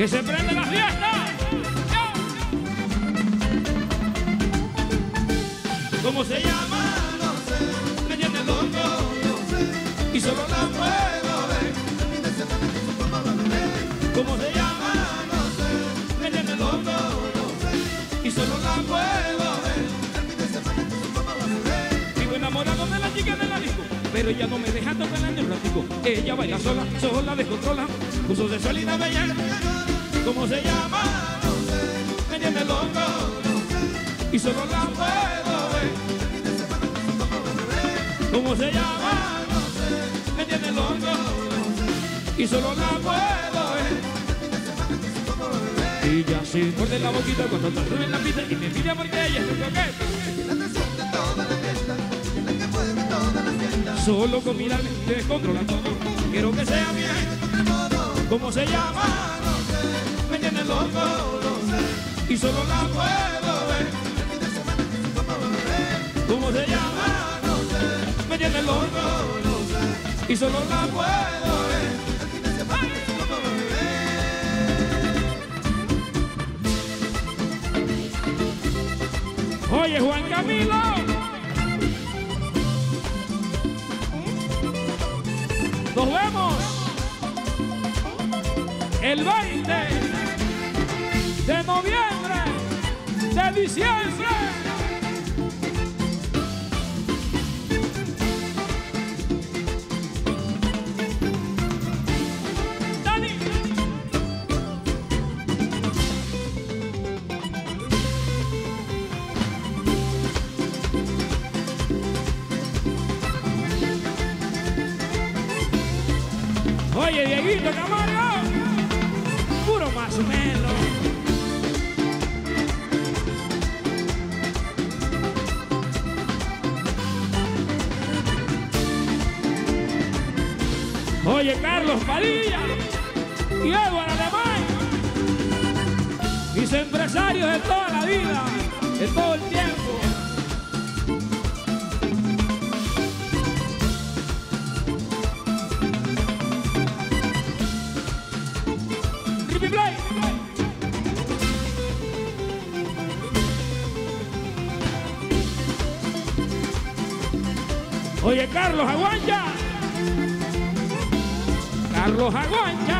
que se prende la fiesta. ¿Cómo se llama? No sé, Me tiene loco no sé. y solo la puedo ver. El de. ¿Cómo se llama? No sé, Me tiene loco no sé. y solo la puedo ver. El de. Vivo enamorado de la chica de la disco, pero ella no me deja tocar ni un ratico. Ella baila sola, sola descontrola, con su sensualidad bella. ¿Cómo se llama? No sé, Me tiene loco no sé. y solo la puedo ver. ¿Cómo se llama? No sé, Me tiene loco y solo la puedo ver. Y ya se muerde la boquita cuando está en la pista y me pide porque ella es lo que Y la que mueve toda la. Solo con mirarme descontrola todo. Quiero que sea bien. ¿Cómo se llama? no sé, Sé. y solo la puedo ver. El fin de semana que su mamá va a beber. ¿Cómo se llama? Me no sé. y solo la puedo ver. El. Oye, Juan Camilo. Nos vemos el 20 de noviembre, de diciembre. Dani. Oye, Dieguito Camargo, puro más o menos. Oye, Carlos Padilla y Eduardo Alemán, mis empresarios de toda la vida, de todo el tiempo. Oye, Carlos Aguancha. Carlos Aguancha.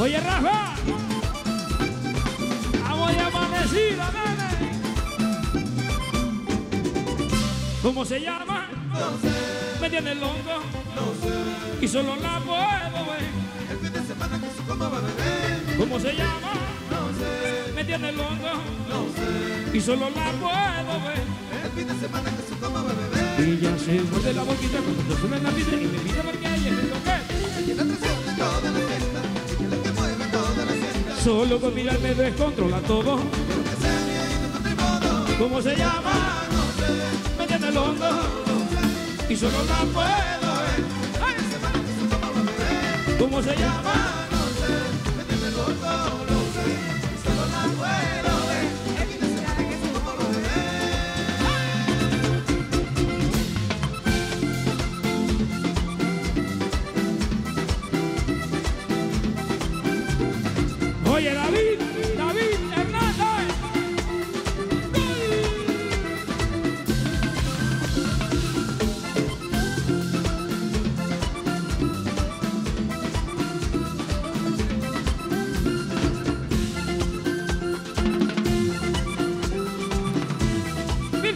Oye, Rafa. ¿Cómo se llama? No sé, Me tiene loco no sé. y solo la puedo ver. El fin de semana que su mamá va a beber. ¿Cómo se llama? No sé, Me tiene loco no sé. y solo la puedo ver. El fin de semana que su mamá va a beber. Y ya se muerde la boquita cuando te suena en la vida y me mira porque ella es lo que. Y la atracción de toda la fiesta, y la que mueve toda la fiesta. Solo con mirarme descontrola todo. Que. ¿Cómo se llama? No sé, Y solo la puedo ver. ¿Cómo se llama?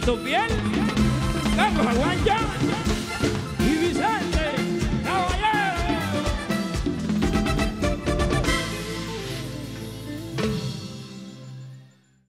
Milton Piel, Carlos Aguanja,